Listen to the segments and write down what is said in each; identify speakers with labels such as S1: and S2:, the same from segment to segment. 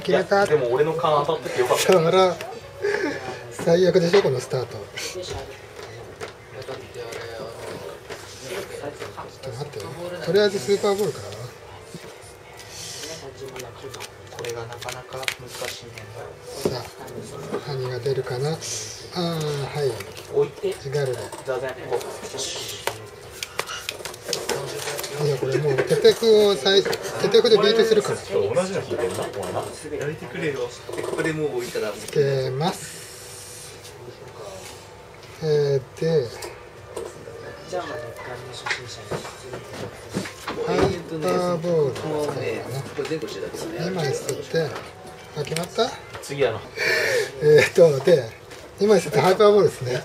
S1: 決めた
S2: でも俺の勘当たっててよかった。
S1: そら最悪でしょこのスタート。ちょっと待ってとりあえずスーパーボールから。な
S2: これがなかなか難しいね
S1: さあ何が出るかな。ああはい。ジガルで
S2: 座禅こ
S1: いやこれもうテテクを最テテクでビートするから。
S2: 同じの弾いてるな。な
S3: やめてくれよ。ここでもう置いたら
S1: けますえー、でハイパーボールうか
S3: ね
S1: な。
S3: これ前後してたけどね。
S1: 2枚捨ててあ決まった？
S2: 次あの
S1: えー、っとで2枚捨ててハイパーボールですね。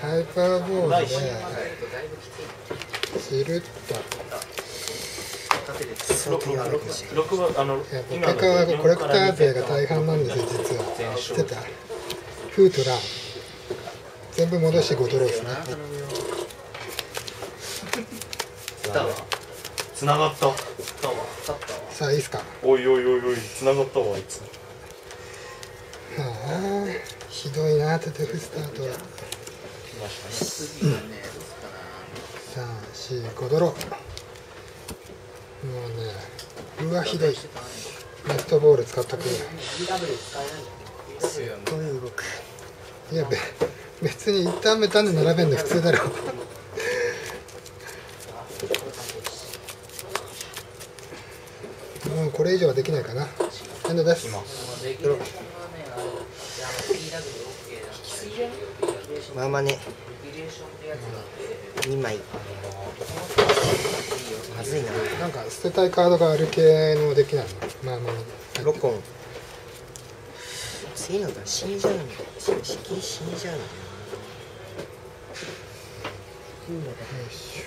S1: ハイパーボールでシルッと。
S2: 6はあの
S1: いやボケカはコレクター勢が大半なんですよ実は知ってたフーとラン全部戻して5ドローですね
S2: つながった
S1: さあいいっすか
S2: おいおいおいおいつながったわあいつ
S1: ああひどいなテテフスタートは来ましたね、うん345ドロー。もうねうわひどい。ネットボール使ったくいやべ別に一旦目単で並べんの普通だろ。もうこれ以上はできないかな。エンドです。
S4: まあまあね2枚。まずいな。
S1: なんか捨てたいカードがある系のできないの？まあまあ。
S4: ロコン次のが死んじゃうんだよ死ん死んじゃうんだよ
S1: よし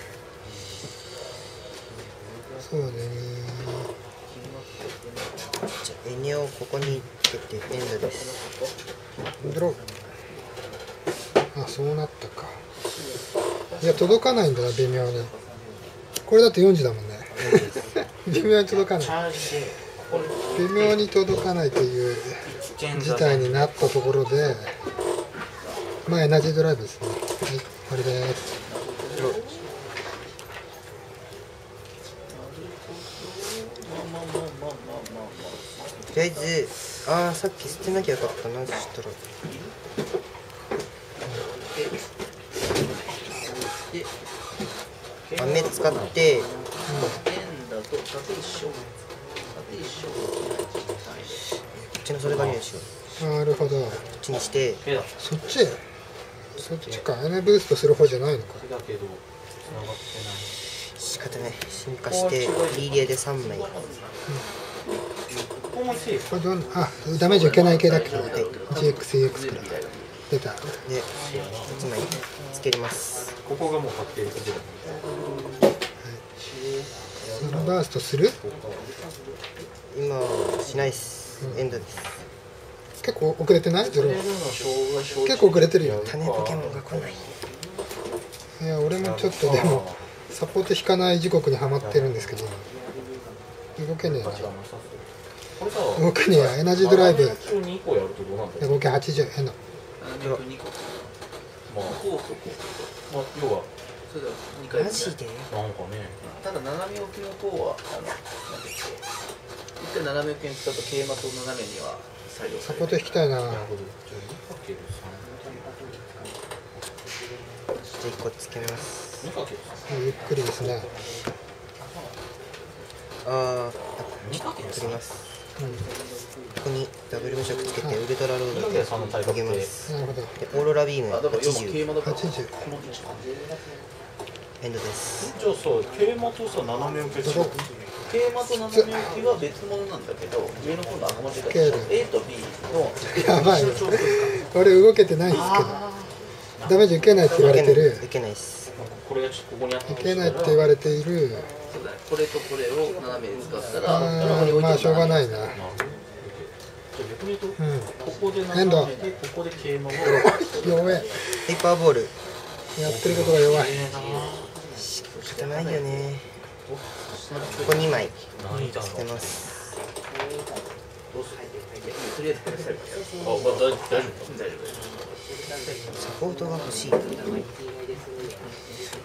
S1: そうね。
S4: じゃあエニをここにつけてエンドです。
S1: ドロー。あそうなったかいや届かないんだな微妙に。これだって4時だもんね。微妙に届かない。微妙に届かないという事態になったところでまあエナジードライブですね。はい終わりで。す
S4: とりあえずああさっき捨てなきゃよかったなそしたら使って。こっちのそれがいいでしょこ
S1: なるほど。
S4: っちにして。
S1: そっち？そっちか。N ブーストする方じゃないのか。
S2: だけどつながって
S4: 仕方ない。進化してリリエで3枚。
S2: こ
S1: れどんあダメージ受けない系だっけど。GXEX から。出た。
S4: で1枚つけます。
S2: ここがもう確定的だ
S1: ソロバーストする？
S4: 今はしないっす。エンドです。
S1: 結構遅れてない？ゼロ結構遅れてるよ
S4: 種ポケモンが来ない
S1: いや俺もちょっとでもサポート引かない時刻にはまってるんですけど動けねえな動けねえやエナジードライブ
S2: 中2個やるとどうなんだろう
S1: 合計80変な
S3: 7メートル2個
S2: まあ
S3: それでは2回
S4: マジで？
S2: なんかね。
S3: ただ斜め置きの方はあのなんだっけ。一回斜め置きに使うと桂馬と斜めには採用される。
S1: サポート引きたいな。
S2: なるほどじゃあ 2×3
S4: じゃあ1個つけます。
S2: 2かける
S1: ゆっくりですね。
S4: あー
S2: 2かける
S4: 取ります。
S1: うん
S4: ここにダブル無色つけてウルトラロード
S2: 2かける3の対
S4: 投げます。
S1: なるほど。
S4: でオーロラビーム
S3: あだから要は桂
S4: 80
S3: 馬だから
S1: 80
S3: この位置
S4: エンドです。
S2: じゃあさ桂馬とさ斜め受けする。
S3: 桂馬と斜め置きは別物なんだけど上の方の赤文字が
S1: スケール
S3: A と B の
S1: やばい。れ動けてないんですけど。ダメージ受けないって言われてる。
S4: いけないっす。
S2: これがちょっとここにあった
S1: 受けないって言われている。
S3: そうだねこれとこれを斜めに使ったら
S1: まあしょうがないな。
S2: 逆に言うと
S1: うん。
S2: ここで斜めでここで桂馬を。
S1: 弱え
S4: ペーパーボール。
S1: やってることが弱い
S2: ええな
S4: いよね。ここ2枚。
S5: 何だ。ろ
S4: 捨てます？サポートが欲しい。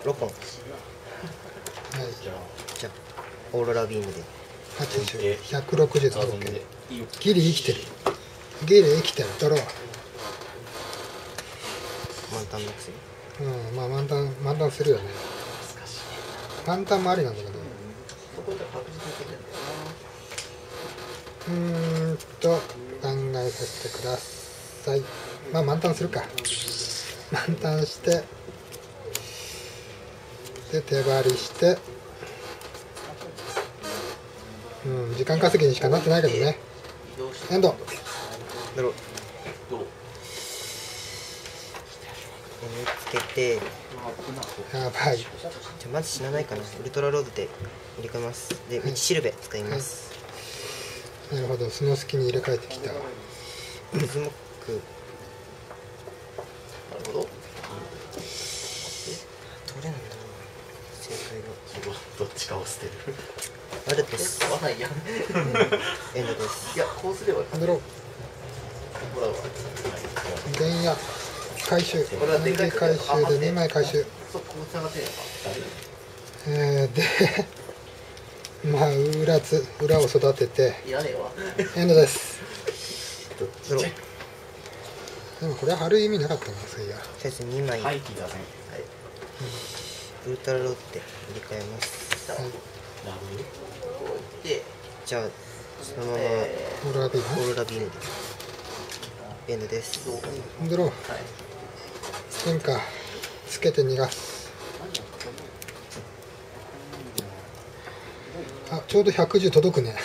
S4: ロコン
S1: はい
S4: じゃあオーロラビームで。
S1: 80 160で
S5: 夫ザーゾン
S1: OK
S5: でいいよ。
S1: ギリ生きてる。ギリ生きてる。ドロー
S4: 満タンのくせに
S1: うんまあ満タン満タンするよね満タンもありなんだけど。うーんと考えさせてください。まあ満タンするか。満タンしてで手張りして。うん時間稼ぎにしかなってないけどね。エンド。
S4: ドロ
S5: どう
S4: N つけて
S1: やばい。
S4: じゃあまず死なないかな。ウルトラロードで入れ替えます。で道しるべ使います、
S1: なるほど。その隙に入れ替えてきた。
S4: 水モック。
S3: なるほど。
S4: どれなんだろう正解
S5: そこどっちかを捨てる。
S4: がアルトス
S3: 合わないやん。
S4: エンドです。
S3: いやこうすれば
S1: ドロー。
S3: ほらほら
S1: 電野回収。
S3: これはで
S1: 回収で2枚回収。
S3: そうこう繋がってんのか
S1: えー、でまあ裏つ裏を育てて。
S3: いらねえわ
S1: エンドです。でもこれは貼る意味なかったなそういや。
S4: 先生2枚、
S5: 廃棄だね
S4: ウルトラロードで入れ替えます。
S1: はい。
S5: ラブ
S3: コール打って
S4: じゃあそのまま。
S3: え
S1: オーロラビ、
S4: オーロラビームで。エンドです。
S1: ドロー
S3: はい
S1: ステンカーつけて逃がす。あちょうど110届くね。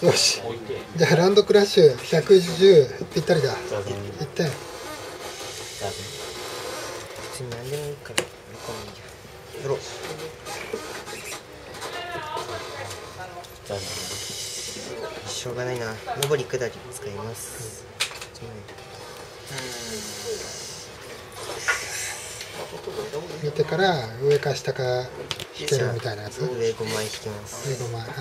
S1: よし。じゃあランドクラッシュ110ぴったりだ。
S5: ザーゾン
S1: 1点。
S5: ザー
S4: 普通に何でもいいからやしょうがないな。上り下り使います、
S1: 見てから上か下か引けるみたいなやつ。
S4: 上5枚引きます。
S1: 15枚はい。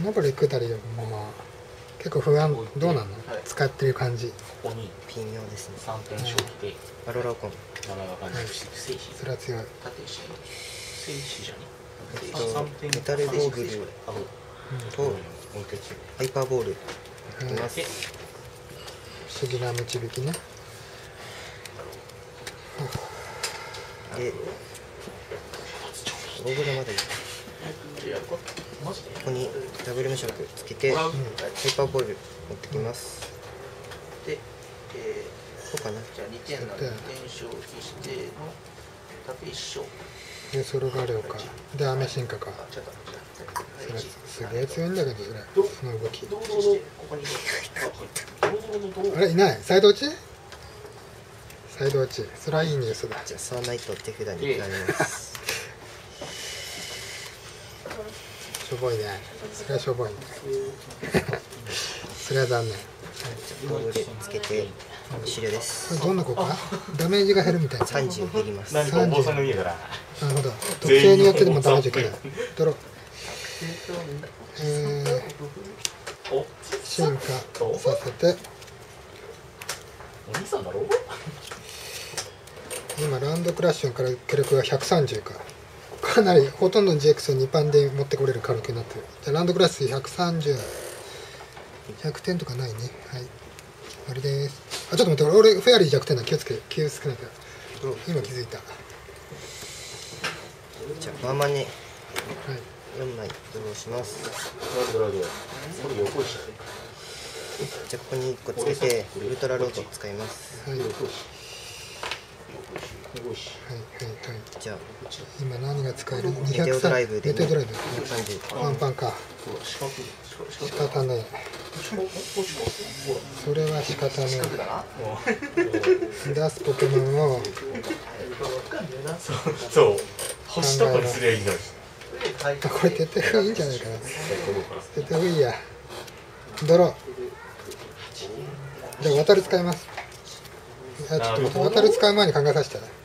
S1: 上り下りでもまあ結構不安どうなの？使ってる感じ。
S5: ンここに
S4: 微妙ですね。
S5: 3点消費で
S4: アロラコン
S1: それは強い。
S3: 縦石
S5: 静止じゃね
S4: メタルゴーグルとハイパーボール
S1: 不思議な導きね
S4: でゴーグルはま
S5: で
S4: ここにダブル無色つけてハイパーボール持ってきます。
S3: で、え
S4: こうかな。
S3: ー、じゃあ2点なんで2点消費しての縦一生
S1: でソロガレオかでアメ進化か。
S3: あちょっと
S1: それすげえ強いんだけどそれ。その動き。あれいない？サイド落ち？サイド落ちそれはいいニュースだ。
S4: じゃあサーナイト手札に変え。ま す
S1: しょぼいね。それはしょぼいね。それは残念。
S4: ゴーグルつけて終了で
S1: こ
S4: す
S1: れどんな効果ダメージが減るみたいな。なる
S4: 30減ります。
S5: 何かお坊さんの家から。
S1: ほど。特性によってでもダメージが減る。ドロえー、
S5: お
S1: 進化させて
S5: お兄さんだろ
S1: 今ランドクラッシュのから火力が130か。かなりほとんどの GX を2パンで持ってこれる火力になってる。じゃあランドクラッシュ130100点とかないね。はい。あれです。あちょっと待って俺俺フェアリー弱点だ。気をつけ気をつけなきゃ。今気づいた。は
S4: じゃあワンマネ
S1: い。
S4: 4枚ドローします。
S5: ドラドラドラこれ横石
S4: じゃあここに1個つけてウルトラロード使います。
S1: はいはいはいはい。
S4: じゃあ
S1: 今何が使える？
S4: メテオドライブで
S1: メテオドライブ
S4: 230
S1: ワンパンか。仕
S5: 角
S1: 方ね
S5: 四角四角ほ
S1: それは仕方ね出すポケモンを
S5: そう星とかにすりゃい。い。んだ
S1: これ徹底不い。い。んじゃない。かな徹底不い。い。やドローじゃあ渡る使い。ますい。やちょっと待って渡る使う前に考えさせたら
S5: 横石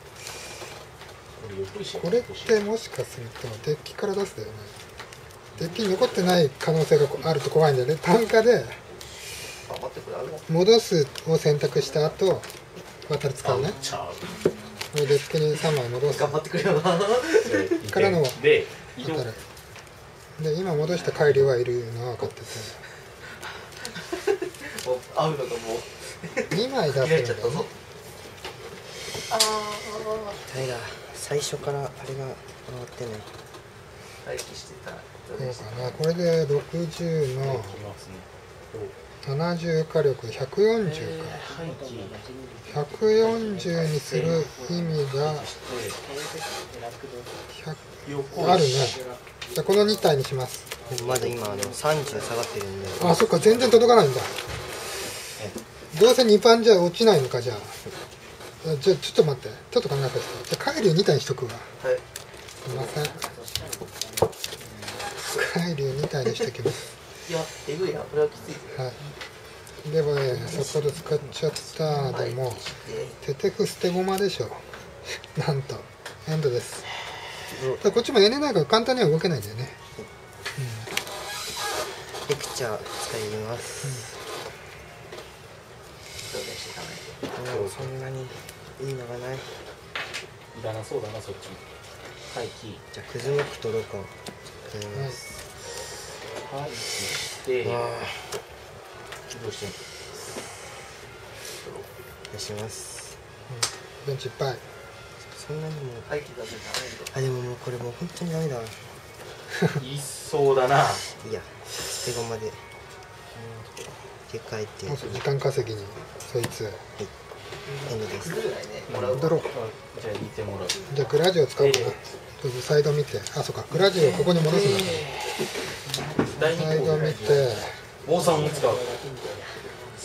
S1: これってもしかするとデッキから出すだよね。デッキに残ってない可能性があると怖いんだよね。単価で
S3: 頑張ってくれある
S1: 戻すを選択した後渡る使うね。
S5: ちゃう
S1: これデッキに3枚戻す。
S3: 頑張ってくれよな。
S1: からの渡る。で今戻した海流はいるのは分かって
S3: もう会うのがも。う
S1: て2枚出
S3: 切られちゃったぞ。
S1: すんだよね
S3: あ
S4: ダメだ最初からあれが回ってない
S3: あ待機してた
S1: どうかなこれで60の
S5: きますね
S1: 70火力140か
S5: 廃棄
S1: 140にする意味が
S5: 横
S1: 100あるね。じゃあこの2体にします。
S4: まだ今あの30下がってるんで。
S1: あそっか全然届かないんだ。どうせ2番じゃ落ちないのかじゃああじゃあちょっと待って。ちょっと考えさせて。じゃあ帰り2体にしとくわ。
S3: はい。
S1: すいません。帰り2体にしときます。
S3: いやえぐいな。これはきつい。ぜ
S1: はい。でもねそこで使っちゃった。でもテテフ捨て駒でしょ。なんと。エンドです。でこっちも N ないから簡単には動けないんだよね。
S4: レクチャー使います、う。そんなにいいのがない。
S5: いらなそうだなそっち。廃棄
S4: じゃあクズノク取ろうか使います、
S5: 廃棄して
S4: わあ
S5: 移動して？
S4: 出します？
S1: ベンチいっぱい。
S4: そんなにも
S3: 廃棄だけじゃ
S4: あでももうこれもう本当にダメだ。い
S5: いそうだな。い
S4: や捨て駒で。でかいって。
S1: もう時間稼ぎにそいつ。
S4: エンドです
S3: ないぐらいねもらう
S5: じゃあてもらう
S1: じゃあグラジオ使おうかな、ちょっとサイド見て。あそうか。グラジオここに戻すんだ。
S5: 第
S1: サイ
S5: 2項
S1: ド見て。
S5: 坊さんを使う。好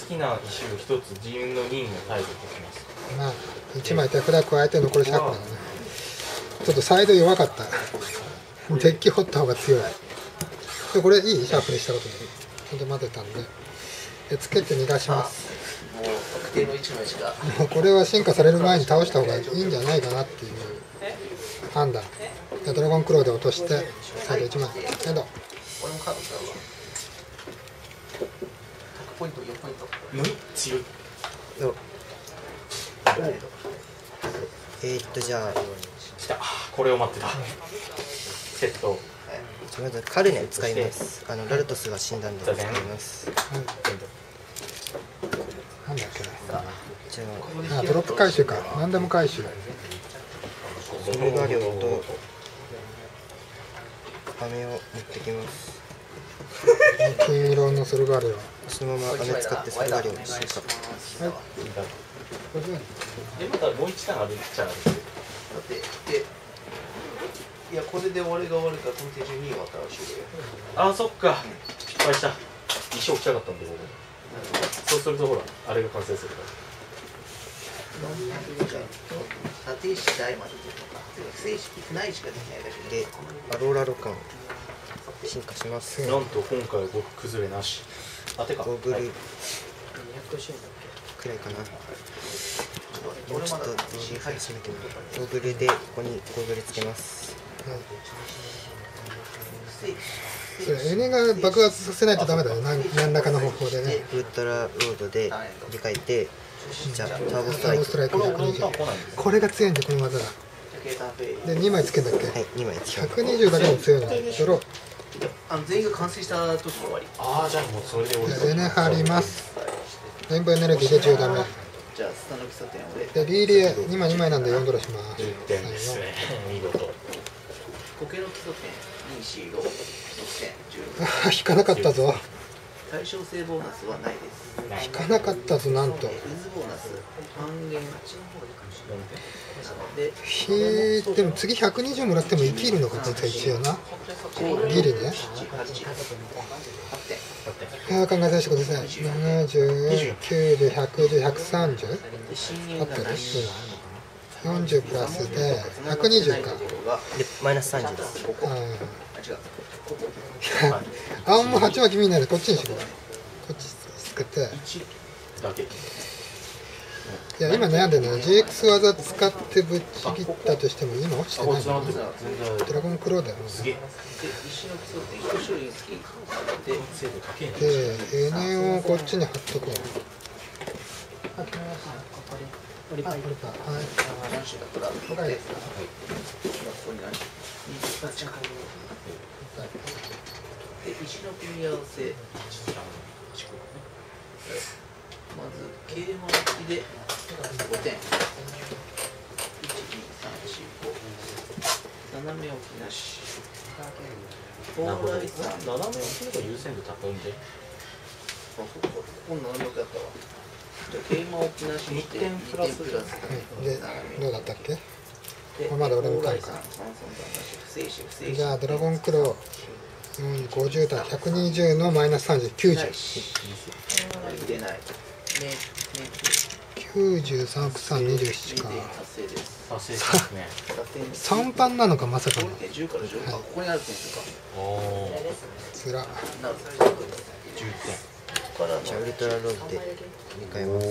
S5: きな石を一つ。自分の任のタイプとします。
S1: まあ1枚手札加えて残り100だね。ちょっとサイド弱かった。デッキ掘った方が強い。でこれいい？シャープにしたことで。ちゃんと混ぜたんで。でつけて逃がします
S3: もう特定の一枚しか
S1: もうこれは進化される前に倒した方がいいんじゃないかなっていう判断。でドラゴンクローで落としてサイド1枚。エンド。
S3: 俺もカード使うわ100ポイント4ポイント
S5: む強い
S4: おえー、っとじゃあ。
S5: 来た。これを待ってた。セット。
S4: まずカルネ使います。あのラルトスが死んだんで使います
S1: なんだっけ
S4: じゃ
S1: なあドロップ回収か。何でも回収。
S4: あソルガリョウと飴を持ってきます。
S1: 金色のソルガールは
S4: そのまま飴使ってソルガリョウを進化
S5: えまだもう一段あるっちゃある
S3: だってでいやこれで俺が終わるからこの手順に終わったら終了
S5: あそっか。失敗した。衣装着たかったんで僕そうするとほらあれが完成するから。
S3: 正式ないしかできないだけ
S4: でアローラロカン進化します
S5: なんと今回僕崩れなし。あてか
S4: ゴー。グル
S5: はい。
S4: くらいかな。もうちょっと
S3: 石入って
S4: しなきゃなゴーグルでここにゴーグルつけます
S1: そネが爆発させないとダメだよ。何何らかの方法でね。
S4: ウルトラロードで振り替えてじゃあターボスト
S1: ターボストライク。
S5: これ俺のターン
S1: 120
S5: 来ないんです
S1: これが強いんだよこの技が。で2枚つけんだっけ？
S4: はい2枚つけます
S1: 120だけでも強いの。ドロ
S3: あの全員が完成した時に終わり。
S5: ああじゃあもうそれで俺
S1: ーでエネ張ります。レインボーエネルギーで10ダメ。
S3: じゃあスタの基礎点俺。
S1: でリーリエ今2枚なんで4ドルします。
S5: 10点ですね。見事
S3: 苔の基礎点2 4 6基礎点
S1: あ
S3: 10
S1: ー引かなかったぞ。
S3: 対称性ボーナスはないです。
S1: 引かなかったぞなんと。
S3: 渦ボーナス半減で
S1: ひーでも次120もらっても生きるのかこいつは一応なギリねあー考えさせてください79で100で130
S3: で深淵
S1: あったね今40プラスで120か。
S4: でマイナス30です。
S1: あ
S3: あ違う
S1: ーあんま鉢巻きみんなでこっちにしろ。こっち作って。
S5: 1だけ。
S1: いや今悩んでるのは GX 技使ってぶっちぎったとしても今落ち
S5: あ
S1: てないの。ドラゴンクローだよ。ね
S3: で石の基礎って一種類につきで
S5: 精度高えな
S1: でエネをこっちに貼っとこうあこれかはい。
S3: 何種だったら
S1: 了解ですか
S3: ここに何種28かで石の組み合わせまず桂馬置きで5点12345斜め置きなしポ
S5: なるほど
S3: ーライさん
S5: 斜め置きの方が優先度高い。んで
S3: そうそうそうこ斜め置きだったわ桂馬置きなして
S5: 二点プラス
S3: 二点プラス
S1: はいでどうだったっけ？まだ俺かじゃあドラゴンクロー。うん50対120のマイナス
S3: ない
S1: 3090
S3: し入れないねね
S1: 93億3 27か。
S3: 2点達成です。
S5: 達成しますね
S3: 打点
S1: 3番なのかまさかの。
S3: 10から10か、ここにある点数か。
S5: おお
S1: つら。
S3: なるほど。
S5: 10
S3: ここからの。
S4: じゃあウルトラロードで変えます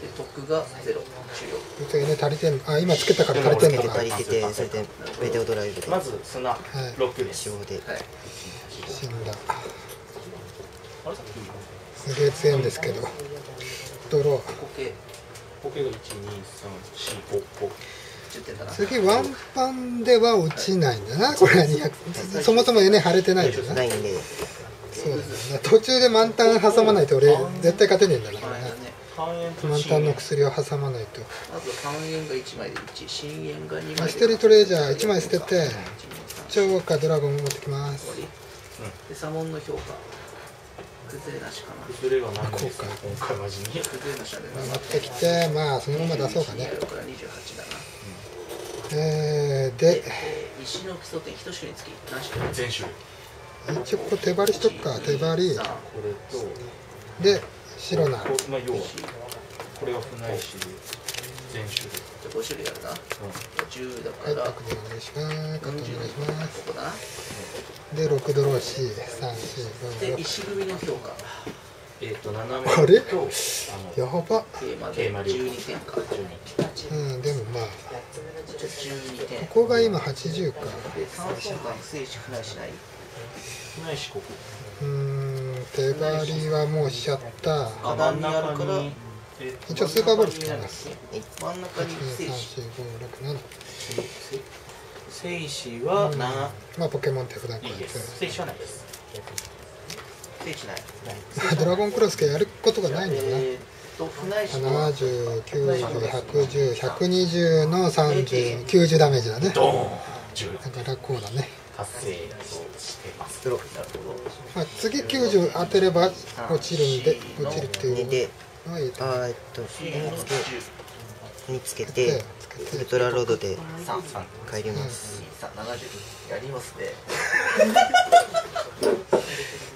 S3: で。得がゼロ。終了
S1: 言うとエネ足りてんあ今つけたから足りてんのか。
S4: 足りててそれでメテオドライブで。
S5: まず砂。
S1: い。
S5: 6です。
S4: 使用で。
S3: はい。
S1: 死んだ。すげえ強いんですけど。ドロー。
S3: コケ
S5: ポケが12345
S3: 10点だな。
S1: 次ワンパンでは落ちないんだなこれ。は200そもそもエネ腫れてないんだな。
S4: ないんで
S1: そうだよね。途中で満タン挟まないと俺絶対勝てねえんだな。これな
S3: はいだね
S1: 満タンの薬を挟まないと。
S3: まず半円が1枚で1新円が2枚で。
S1: アステリトレージャー1枚捨てて
S3: 1 2 3
S1: 超かドラゴン持ってきます。
S3: で左門の評価。崩れなしかな。
S5: 崩れがないんです
S1: こうか。
S5: 今回マジに。
S3: 崩れなしはね
S1: 持ってきてまあそのまま出そうかね。
S3: 26から28だな。
S1: えー、
S3: で
S1: で
S3: えー石の基礎点1種につき何種類？
S5: 全種類
S1: 一応ここ手張りしとくか手張り。
S3: 1 2 3
S5: これと
S1: で白な
S5: こまあ要はこれが船石で全種類。
S3: じゃあ5種類あるな10だ
S1: はい
S3: から
S1: 角でお願いします。お願いします
S3: ここだな。
S1: で6ドロー
S3: で
S1: 435
S3: 石組みの評価。
S5: えっと斜め
S1: あれ？
S5: とあの
S1: やば。
S3: 桂馬で
S5: 桂馬両
S3: 12点か。
S1: うんでもまあ。
S3: じゃあ12点。
S1: ここが今80か
S3: ない
S5: 船石ここ。
S1: うーん手張りはもうしちゃった。
S5: あ真ん中にえっと
S1: 一応スーパーボール使います。
S3: 真ん中に不正し
S1: 1234567
S5: 聖石は7
S1: まあポケモンって普段か
S5: いい
S1: ら
S5: です。聖石はないです。
S3: 不正しない。
S1: ドラゴンクロスケやることがないんだな。
S3: えーっと船石は。
S1: 70901120の3090ダメージだね。
S5: ドーン。10
S1: だからこうだね、
S5: 達成してます。
S3: なるほど。
S1: まあ、次90当てれば落ちるんで落ちるっていう
S4: で
S1: のはい。
S4: えっとにつけにつけ
S1: で
S4: て
S1: つけて
S4: ウルトラロードで
S3: 3
S4: 帰ります。
S3: 3 70やりますね。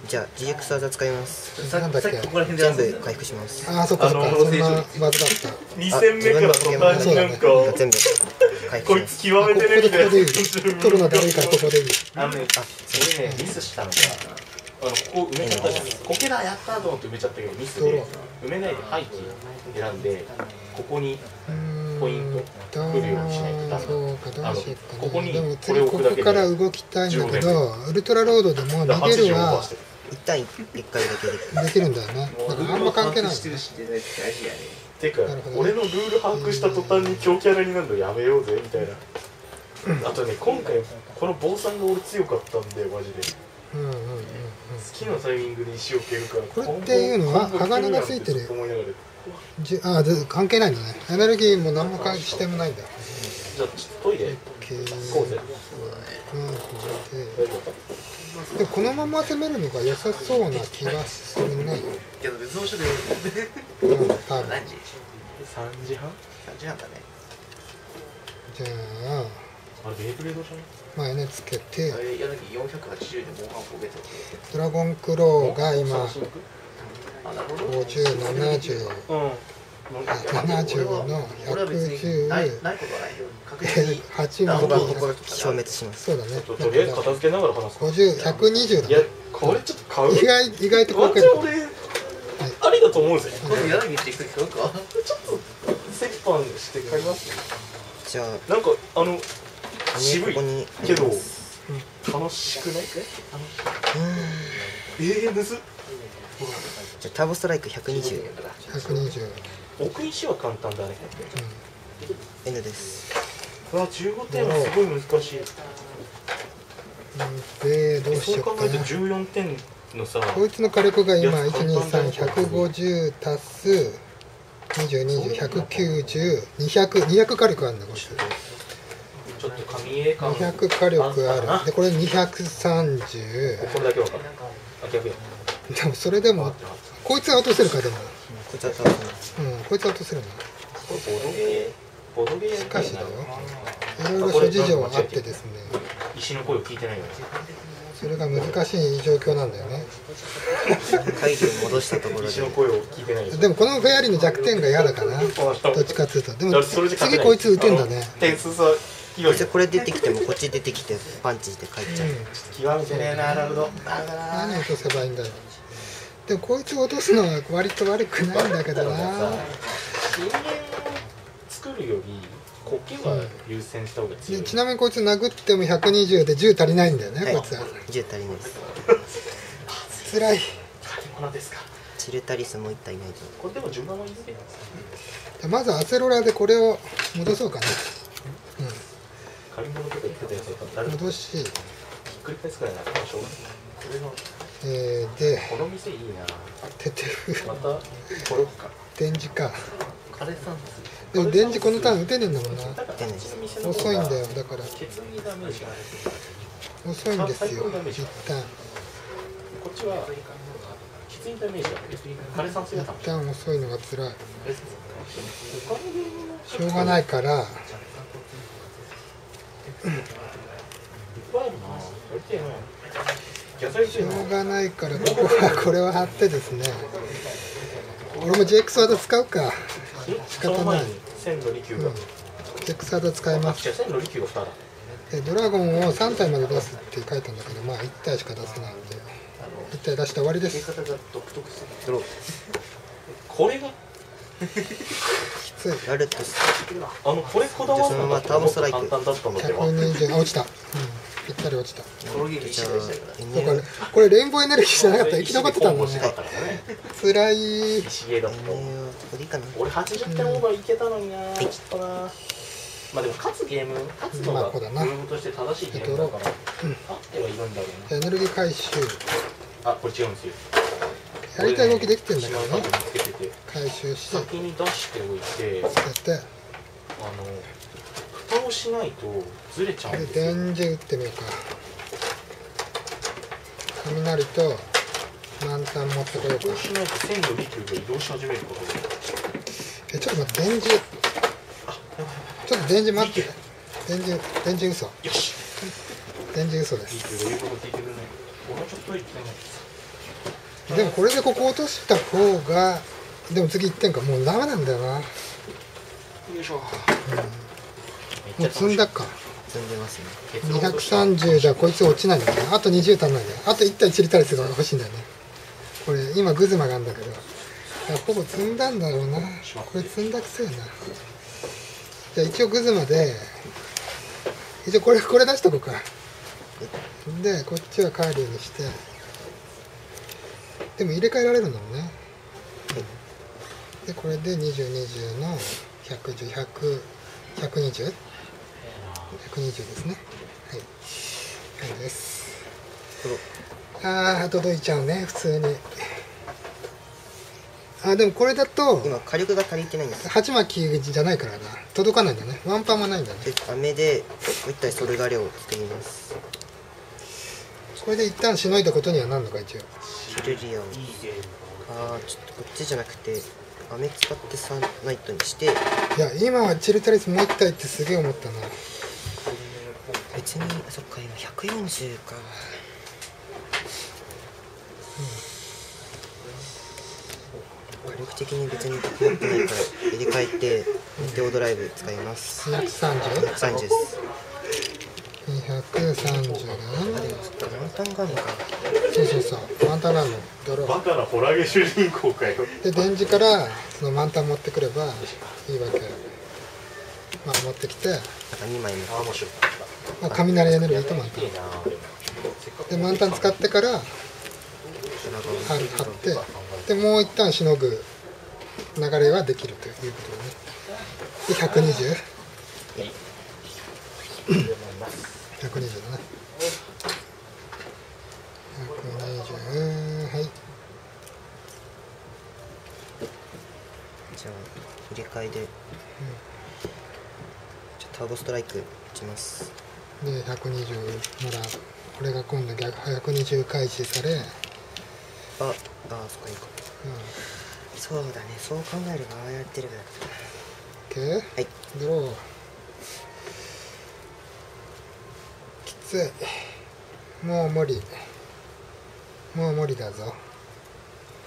S4: じゃあ GX 技使います。
S3: さ
S1: なんだっけ？
S3: さっきここら辺で
S4: 全部回復します。
S1: ああそっかそっか
S5: あの
S1: そんなバズだった。
S5: 2戦目から途端になんか
S4: 全部回
S5: こい
S4: 復します
S5: つ極めてねみたいな。
S1: ここでここでいい取るのだるいからここで。いい
S5: あのね俺ねミスしたのがあのここ埋めちゃったじゃんこけだやったと思って埋めちゃったけどミスで埋めないで廃棄選んでここに
S1: うーん
S5: ポイント来るようにしないとダメ
S1: そうかどうしようかな。
S5: あのここに
S1: でも
S5: これを置くだけで
S1: こから動きたいんだけどウルトラロードでも逃げる
S5: 80オーバ
S1: は
S4: 一旦一回だけで。
S1: できるんだよね。あんま関係ない
S3: していって大事やね。
S5: てか俺のルール把握した途端に強キャラになるのやめようぜみたいな。あとね今回この坊さんが俺強かったんでマジで。
S1: うんうんうんうん。
S5: 好きなタイミングで石を蹴るから
S1: これっていうのは鋼がついてる。じあで関係ないんだね。エネルギーも何も関係もないんだ。
S5: じゃあちょっとトイレ行こうぜ。
S1: うんでもこのまま攻めるのが良さそうな気がするね。
S3: けど別の人で
S1: うん多分。
S3: 何時
S5: ？3時半
S3: ？3時半だね。
S1: じゃあ。
S5: あれベイブレードじゃない
S1: まあエネつけて。
S3: あれ柳480でモンハンポケット。
S1: ドラゴンクローが今。
S3: あなるほど。
S1: 5070
S5: うん
S1: 70の
S3: 俺は別にない
S1: 110
S3: ないことはないよ確実に
S1: 8
S3: あ僕は
S1: の
S3: ここ
S4: 消滅します
S1: そうだね。
S5: ととりあえず片付けながら話す
S1: 50 120だ
S5: いや
S1: ね
S5: これちょっと買う？
S1: 意外意外と
S5: ワンチ
S1: こける
S5: ャン俺あれりだと思うぜ
S3: これ柳っていくか
S5: ちょっと折半して買います
S4: じゃあ。
S5: なんかあの
S4: 姉
S5: 渋い。
S4: ここに
S5: けど楽しくない？
S4: うん。
S5: えー、むずっ。
S4: じゃあターボストライク120
S1: 120
S5: 奥石は簡単だね。
S4: N です。
S5: うわ15点はすごい難しい。
S1: うん。でどうし
S5: そう
S1: ようかな。
S5: 考えると14点のさ
S1: こいつの火力が。今
S5: いや簡単だよ
S1: 123150足す。2020190200火力あるんだこいつ
S5: ちょっと紙絵感
S1: 200火力あるでこれ230
S5: これだけわかるあ逆や
S1: でもそれでもこいつは落とせるかでも
S4: こいつはターボス
S1: うんこいつは落とせるな
S5: これボドゲボドゲ
S1: しかしだよ。いろいろ諸事情あってですね。
S5: 石の声を聞いてないよね
S1: それが難しい状況なんだよね
S4: 回帰を戻したところで
S5: 石の声を聞いてないよ
S1: でもこのフェアリーの弱点が嫌だかなどっちかっていうとでも次こいつ打てんだね
S5: 点数差ひどい
S4: これ出てきてもこっち出てきてパンチして帰っちゃう、
S5: 極めてねえなラブドダメだな
S1: 何落とせばいいんだろうでもこいつを落とすのは割と悪くないんだけどな。
S5: 人間を作るより苔は優先した方が強い。
S1: でちなみにこいつ殴っても120で10足りないんだよね、
S4: はい。
S1: こいつは。
S4: 10足りないです。
S1: 辛い。
S5: 借り物ですか？
S4: チルタリスもう1体いないと。
S5: これでも順番はいいけど
S1: まずアセロラでこれを戻そうかな、
S5: 借り物とか言ってたやつだったら
S1: うん、戻し、
S5: ひっくり返すくらいならしょうがない。これの
S1: えー、で
S5: この店いいな
S1: テテフ
S5: またこれか
S1: 電磁か
S3: 枯れさんです
S1: でも電磁このターン打てねえんだもんな。遅いんだよだから。遅いんですよ一旦。
S5: こっちは血にダメージが枯山水だったもん
S1: 一旦遅いのが辛い。しょうがないから。
S5: いっぱいあるなやりてえな野菜
S1: しょ
S5: う
S1: がないからここはこれを貼ってですね。俺もード使うか。仕方ない。うん。ード使います。
S5: あ違う線路利休が2だ
S1: でドラゴンを3体まで出すって書いたんだけどまあ1体しか出せないんで。1体出して終わりです。
S5: 言い方が独特すぎる。これが？
S1: きつい。
S4: ラルトス。
S5: あのこれこだわったらもっと簡単だったのでは
S1: 120あ落ちた。うん。ぴったり落ちた。
S3: こ
S1: れ
S4: N
S1: これレインボーエネルギーじゃなかったら生き残ってたんだ
S5: 石でコンボして
S1: ね
S5: たから
S1: い
S5: 俺80点オーバーいけたのになちょっとな。まあでも勝つゲーム勝つのがゲームとして正しいゲームだからあってはいるんだろうな
S1: エネルギー回収。
S5: あこれ違うんですよ。
S1: やりたい動きできてんだけどね。回収して。
S5: 先に出しておいて
S1: 捨てて。
S5: あの蓋をしないとずれちゃう
S1: で
S5: んですよ。
S1: 電磁打ってみようか。雷と満タン持ってこようか。
S5: しないと線の利休が移動し始める
S1: えちょっと待って電磁ちょっと電磁待って。電磁電磁嘘。
S5: よし。
S1: 電磁嘘で
S5: 利
S1: すでもこれでここ落とした方がでも次1点か。もうダメなんだよな。
S5: よいしょ
S1: もう積んだか。
S4: 積んでますね。
S1: 230じゃこいつ落ちないんだね。あと20足んないね。あと1体チリタリスが欲しいんだよね。これ今グズマがあるんだけど。ほぼ積んだんだろうな。これ積んだくせえな。じゃあ一応グズマで一応これこれ出しとこうか。でこっちはカーリーにして。でも入れ替えられるんだもんね。でこれで2020の110100 120ですね。はい。はいです。ああ届いちゃうね普通に。あでもこれだと
S4: 今火力が足りてないんです
S1: 鉢巻きじゃないからな。届かないんだね。ワンパンもないんだね。
S4: で雨でもう1体ソルガレを作ります。
S1: これで一旦しのいだことにはなんのか一応。
S4: シルリアンあーちょっとこっちじゃなくて雨使ってサンナイトにして。
S1: いや今はチルタリスもう一体ってすげえ思ったな
S4: 別にそっか今140か。火力的に別に持ってないから入れ替えてメテオドライブ使います。
S1: 230?
S4: 130です。
S1: 230だな
S4: あでもそっか満タンがあるのか。
S1: そうそうそう満タンなのドロー。
S5: バカなホラゲ主人公かよ。
S1: で電磁からその満タン持ってくればいいわけ。まあ持ってきて、
S4: なんか2枚目。
S5: ああ面白かっ
S1: まあ、雷エネルギーと満タンで満タン使ってから貼
S4: ドラゴン
S1: 貼ってでもう一旦しのぐ流れができるということでね。で120 120だね120はい。
S4: じゃあ入れ替えで、じゃあターボストライク打ちます
S1: で120ほらこれが今度逆120開始され、うん、
S4: ああそっかいいか。そうだねそう考えればああやってればよかっ
S1: OK
S4: はい。
S1: ドロー。きつい。もう無理。もう無理だぞ。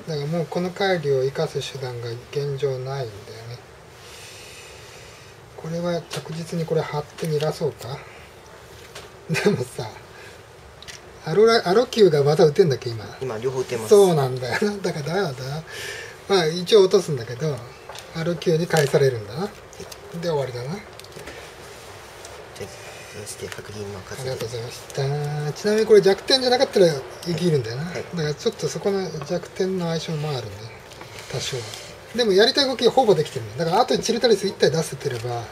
S1: だからもうこの帰りを生かす手段が現状ないんだよね。これは着実にこれ貼って逃がそうか？でもさアロラアロキューがまた打てんだっけ今？
S4: た今両方打てます。
S1: そうなんだよな。だからだよだ。まあ一応落とすんだけど R9 に返されるんだな。で終わりだな。
S4: じゃあして白銀の
S1: あ
S4: 数
S1: りがとうございました。ちなみにこれ弱点じゃなかったら生きるんだよな、
S4: はい。
S1: だからちょっとそこの弱点の相性もあるんだよ多少は。でもやりたい動きほぼできてる。んだだからあとにチルタリス1体出せてれば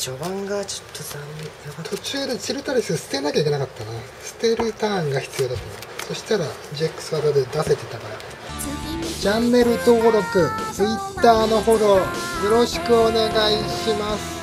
S4: 序盤がちょっと残念。
S1: 途中でチルタリス捨てなきゃいけなかったな。捨てるターンが必要だったな。そしたら GX 技で出せてたから。チャンネル登録 Twitter のフォローよろしくお願いします。